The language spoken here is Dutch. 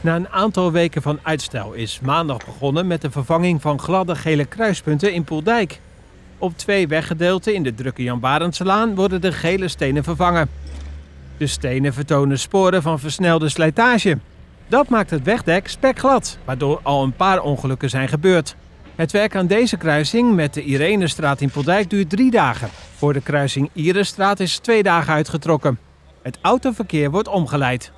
Na een aantal weken van uitstel is maandag begonnen met de vervanging van gladde gele kruispunten in Poeldijk. Op twee weggedeelten in de drukke Jan Barendselaan worden de gele stenen vervangen. De stenen vertonen sporen van versnelde slijtage. Dat maakt het wegdek spekglad, waardoor al een paar ongelukken zijn gebeurd. Het werk aan deze kruising met de Irenestraat in Poldijk duurt drie dagen. Voor de kruising Irenestraat is twee dagen uitgetrokken. Het autoverkeer wordt omgeleid.